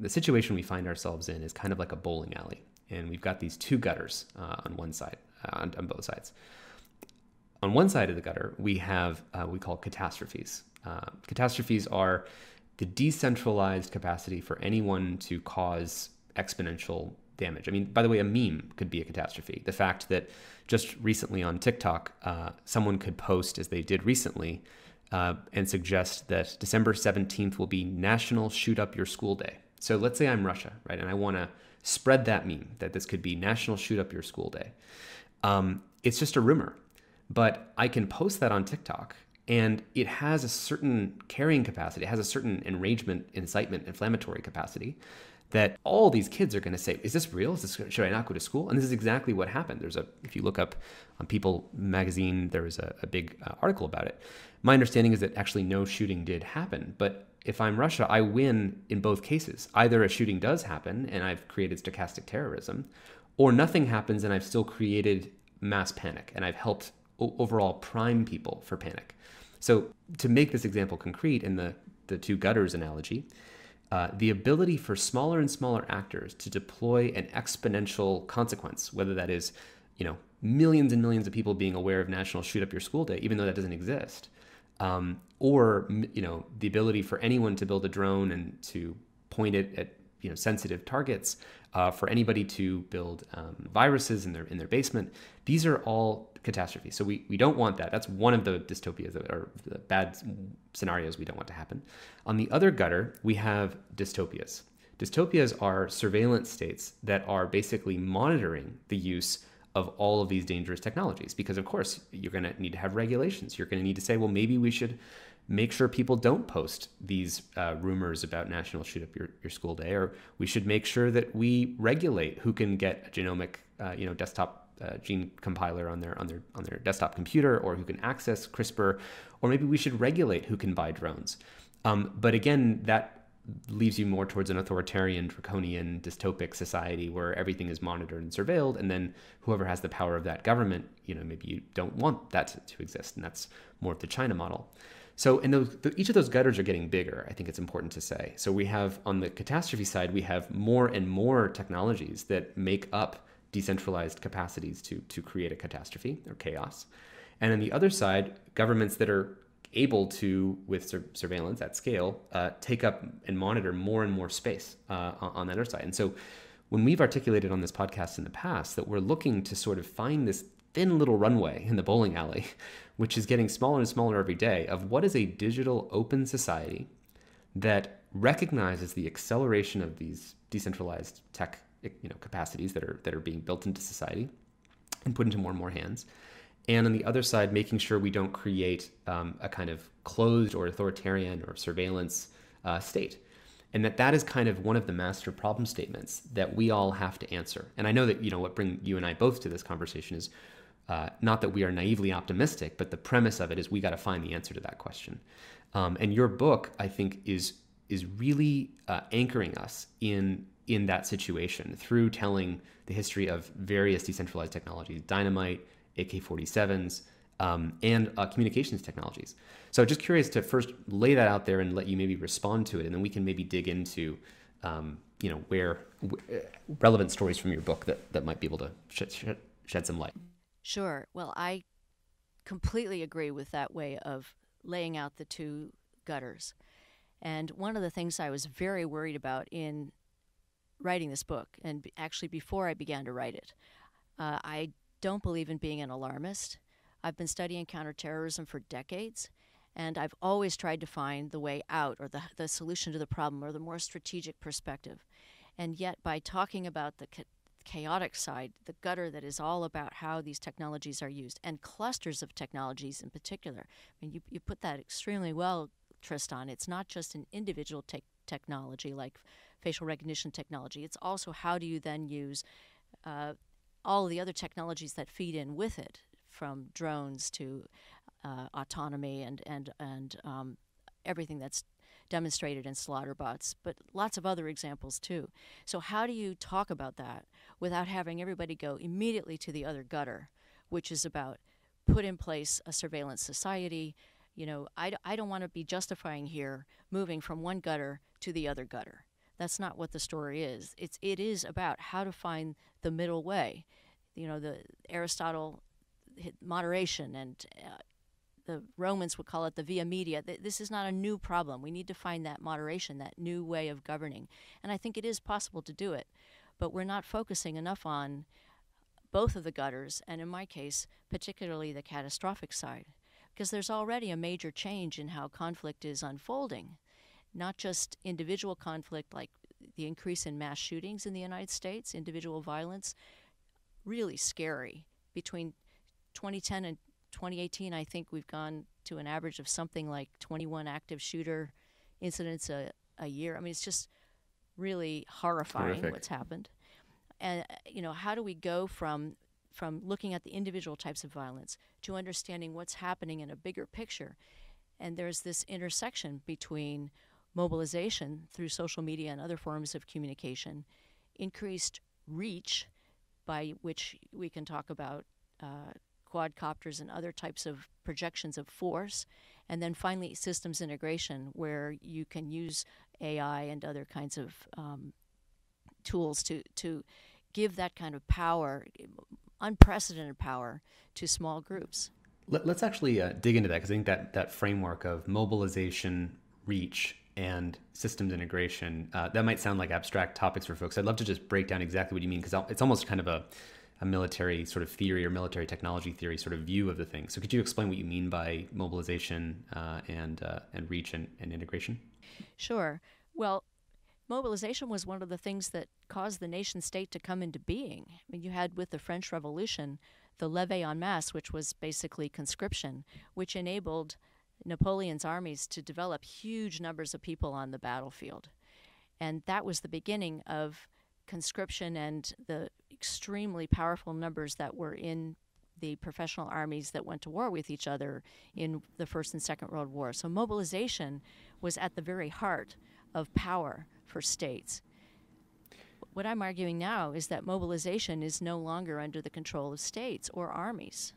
the situation we find ourselves in is kind of like a bowling alley, and we've got these two gutters uh, on one side, uh, on, on, both sides. On one side of the gutter, we have uh, we call catastrophes. Uh, catastrophes are the decentralized capacity for anyone to cause exponential damage. I mean, by the way, a meme could be a catastrophe. The fact that just recently on TikTok, uh, someone could post, as they did recently, uh, and suggest that December 17th will be National Shoot Up Your School Day. So let's say I'm Russia, right, and I want to spread that meme that this could be National Shoot Up Your School Day. Um, it's just a rumor, but I can post that on TikTok and it has a certain carrying capacity, it has a certain enragement, incitement, inflammatory capacity that all these kids are going to say, "Is this real? Is this should I not go to school?" And this is exactly what happened. There's a if you look up on People magazine, there was a, a big uh, article about it. My understanding is that actually no shooting did happen, but if I'm Russia, I win in both cases. Either a shooting does happen and I've created stochastic terrorism, or nothing happens and I've still created mass panic and I've helped overall prime people for panic. So to make this example concrete in the the two gutters analogy, uh, the ability for smaller and smaller actors to deploy an exponential consequence, whether that is, you know, millions and millions of people being aware of National Shoot Up Your School Day, even though that doesn't exist, um, or you know, the ability for anyone to build a drone and to point it at you know sensitive targets, uh, for anybody to build um, viruses in their in their basement. These are all catastrophes. So we, we don't want that. That's one of the dystopias or the bad scenarios we don't want to happen. On the other gutter, we have dystopias. Dystopias are surveillance states that are basically monitoring the use of all of these dangerous technologies because of course you're going to need to have regulations. You're going to need to say well maybe we should make sure people don't post these uh, rumors about national shoot up your, your school day or we should make sure that we regulate who can get a genomic uh, you know desktop uh, gene compiler on their on their on their desktop computer or who can access crispr or maybe we should regulate who can buy drones. Um, but again that leaves you more towards an authoritarian, draconian, dystopic society where everything is monitored and surveilled, and then whoever has the power of that government, you know, maybe you don't want that to, exist, and that's more of the China model. So, and those, each of those gutters are getting bigger. I think it's important to say. So, we have on the catastrophe side, we have more and more technologies that make up decentralized capacities to to create a catastrophe or chaos, and on the other side, governments that are able to, with sur- surveillance at scale, uh, take up and monitor more and more space uh, on that other side. And so, when we've articulated on this podcast in the past that we're looking to sort of find this thin little runway in the bowling alley, which is getting smaller and smaller every day, of what is a digital open society that recognizes the acceleration of these decentralized tech you know, capacities that are, that are being built into society and put into more and more hands and on the other side, making sure we don't create um, a kind of closed or authoritarian or surveillance uh, state. And that that is kind of one of the master problem statements that we all have to answer. And I know that you know what bring you and I both to this conversation is uh, not that we are naively optimistic, but the premise of it is we got to find the answer to that question. Um, and your book, I think, is is really uh, anchoring us in in that situation through telling the history of various decentralized technologies, dynamite, AK-47s, um, and uh, communications technologies. So just curious to first lay that out there and let you maybe respond to it, and then we can maybe dig into, um, you know, where w- uh, relevant stories from your book that, that might be able to sh- sh- shed some light. Sure. Well, I completely agree with that way of laying out the two gutters. And one of the things I was very worried about in writing this book, and actually before I began to write it, uh, I don't believe in being an alarmist. I've been studying counterterrorism for decades, and I've always tried to find the way out or the, the solution to the problem or the more strategic perspective. And yet, by talking about the chaotic side, the gutter that is all about how these technologies are used, and clusters of technologies in particular, I mean, you, you put that extremely well, Tristan. It's not just an individual te- technology like facial recognition technology, it's also how do you then use uh, all the other technologies that feed in with it, from drones to uh, autonomy and and and um, everything that's demonstrated in slaughterbots, but lots of other examples too. So how do you talk about that without having everybody go immediately to the other gutter, which is about put in place a surveillance society? You know, I, I don't want to be justifying here moving from one gutter to the other gutter That's not what the story is. It's it is about how to find the middle way. You know, the Aristotle moderation and uh, the Romans would call it the via media. This is not a new problem. We need to find that moderation, that new way of governing. And I think it is possible to do it. But we're not focusing enough on both of the gutters, and in my case, particularly the catastrophic side, because there's already a major change in how conflict is unfolding. Not just individual conflict, like the increase in mass shootings in the United States, individual violence, really scary. Between 2010 and 2018, I think we've gone to an average of something like 21 active shooter incidents a, a year. I mean, it's just really horrifying Horrific. what's happened. And uh, you know, how do we go from from looking at the individual types of violence to understanding what's happening in a bigger picture? And there's this intersection between mobilization through social media and other forms of communication, increased reach, by which we can talk about uh, quadcopters and other types of projections of force. And then finally, systems integration, where you can use AI and other kinds of um, tools to, to give that kind of power, unprecedented power, to small groups. Let, us actually uh, dig into that because I think that, that framework of mobilization, reach, and systems integration, uh, that might sound like abstract topics for folks. I'd love to just break down exactly what you mean because it's almost kind of a a military sort of theory or military technology theory sort of view of the thing. So could you explain what you mean by mobilization uh, and uh, and reach and, and integration? Sure. Well, mobilization was one of the things that caused the nation state to come into being. I mean, you had with the French Revolution the levée en masse, which was basically conscription, which enabled Napoleon's armies to develop huge numbers of people on the battlefield. And that was the beginning of conscription and the extremely powerful numbers that were in the professional armies that went to war with each other in the First and Second World War. So mobilization was at the very heart of power for states. What I'm arguing now is that mobilization is no longer under the control of states or armies.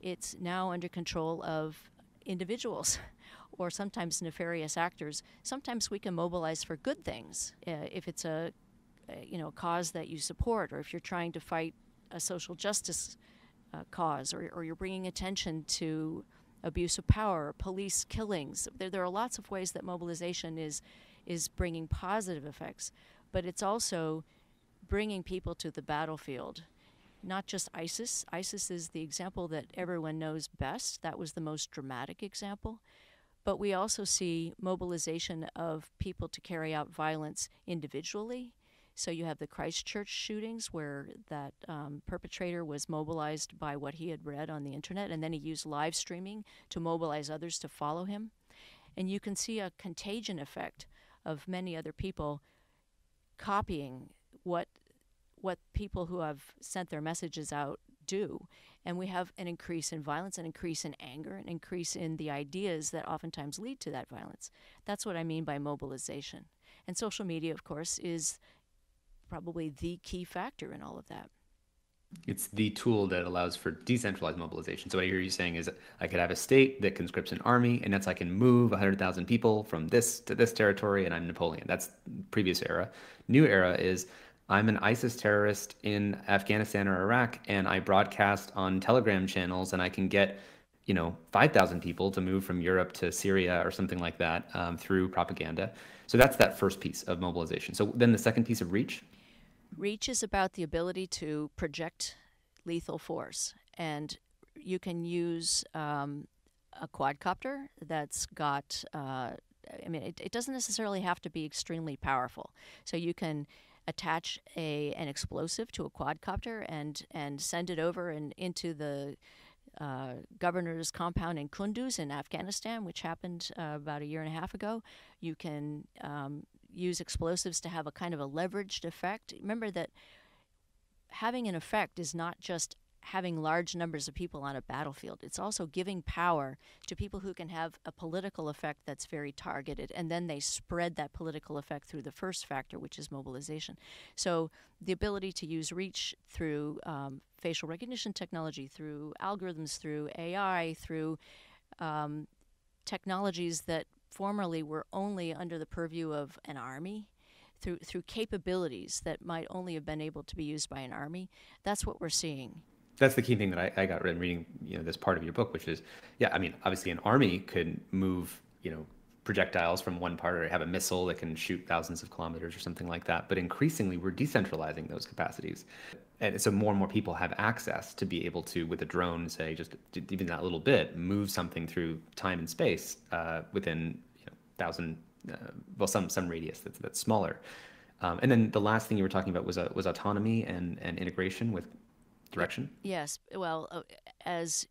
It's now under control of individuals or sometimes nefarious actors. Sometimes we can mobilize for good things. Uh, if it's a uh, you know, cause that you support, or if you're trying to fight a social justice uh, cause, or, or you're bringing attention to abuse of power, police killings. There, there are lots of ways that mobilization is is bringing positive effects, but it's also bringing people to the battlefield. Not just ISIS. ISIS is the example that everyone knows best. That was the most dramatic example. But we also see mobilization of people to carry out violence individually so you have the Christchurch shootings where that um, perpetrator was mobilized by what he had read on the internet, and then he used live streaming to mobilize others to follow him. And you can see a contagion effect of many other people copying what what people who have sent their messages out do. And we have an increase in violence, an increase in anger, an increase in the ideas that oftentimes lead to that violence. That's what I mean by mobilization. And social media, of course, is probably the key factor in all of that. It's the tool that allows for decentralized mobilization. So what I hear you saying is I could have a state that conscripts an army, and that's I can move 100,000 people from this to this territory, and I'm Napoleon. That's previous era. New era is I'm an ISIS terrorist in Afghanistan or Iraq, and I broadcast on Telegram channels, and I can get you know 5,000 people to move from Europe to Syria or something like that um, through propaganda. So that's that first piece of mobilization. So then the second piece of reach Reach is about the ability to project lethal force, and you can use um, a quadcopter that's got. Uh, I mean, it, it doesn't necessarily have to be extremely powerful. So you can attach a an explosive to a quadcopter and and send it over and into the uh, governor's compound in Kunduz in Afghanistan, which happened uh, about a year and a half ago. You can um, use explosives to have a kind of a leveraged effect. Remember that having an effect is not just having large numbers of people on a battlefield. It's also giving power to people who can have a political effect that's very targeted, and then they spread that political effect through the first factor, which is mobilization. So the ability to use reach through um, facial recognition technology, through algorithms, through AI, through um, technologies that formerly were only under the purview of an army through through capabilities that might only have been able to be used by an army. That's what we're seeing. That's the key thing that I, I got in reading, you know, this part of your book, which is, yeah, I mean, obviously an army could move, you know, projectiles from one part or have a missile that can shoot thousands of kilometers or something like that. But increasingly, we're decentralizing those capacities. And so more and more people have access to be able to, with a drone, say, just even that little bit, move something through time and space uh, within you know, thousand, uh, well, some some radius that's that's smaller. Um, and then the last thing you were talking about was uh, was autonomy and and integration with direction. Yes. Well, uh, as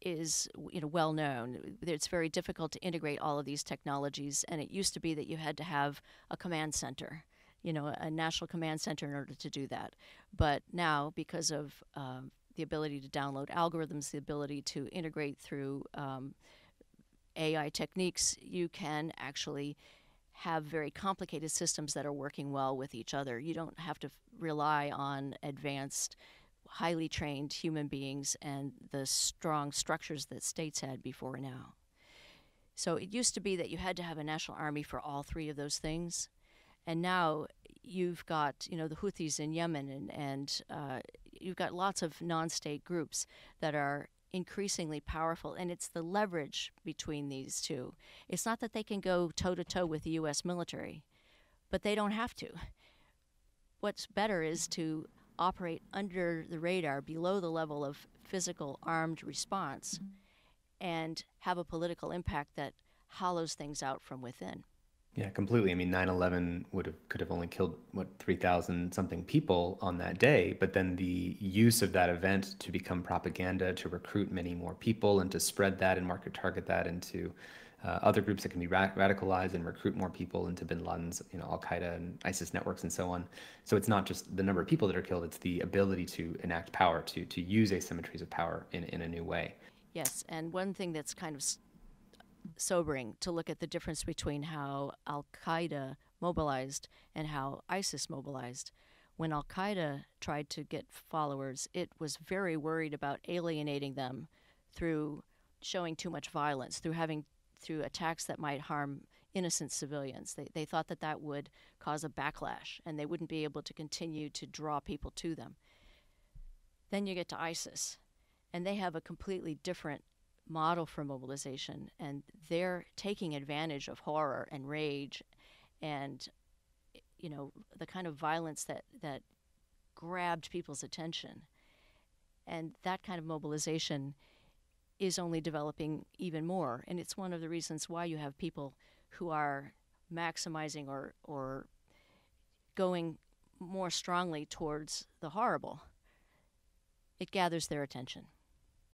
is you know well known. It's very difficult to integrate all of these technologies, and it used to be that you had to have a command center, you know, a national command center in order to do that. But now, because of um, the ability to download algorithms, the ability to integrate through um, AI techniques, you can actually have very complicated systems that are working well with each other. You don't have to rely on advanced highly trained human beings and the strong structures that states had before now. So it used to be that you had to have a national army for all three of those things. And now you've got, you know, the Houthis in Yemen and, and uh, you've got lots of non-state groups that are increasingly powerful and it's the leverage between these two. It's not that they can go toe to toe with the US military, but they don't have to. What's better is to operate under the radar, below the level of physical armed response, mm-hmm. and have a political impact that hollows things out from within. Yeah, completely. I mean, 9/11 would have could have only killed what 3,000 something people on that day, but then the use of that event to become propaganda to recruit many more people and to spread that and market target that into uh, other groups that can be ra- radicalized and recruit more people into bin Laden's, you know, Al Qaeda and ISIS networks and so on. So it's not just the number of people that are killed; it's the ability to enact power, to to use asymmetries of power in in a new way. Yes, and one thing that's kind of sobering to look at the difference between how Al Qaeda mobilized and how ISIS mobilized. When Al Qaeda tried to get followers, it was very worried about alienating them through showing too much violence, through having through attacks that might harm innocent civilians. They, they thought that that would cause a backlash and they wouldn't be able to continue to draw people to them. Then you get to ISIS, and they have a completely different model for mobilization, and they're taking advantage of horror and rage and you know the kind of violence that that grabbed people's attention and that kind of mobilization is only developing even more. And it's one of the reasons why you have people who are maximizing or, or going more strongly towards the horrible. It gathers their attention.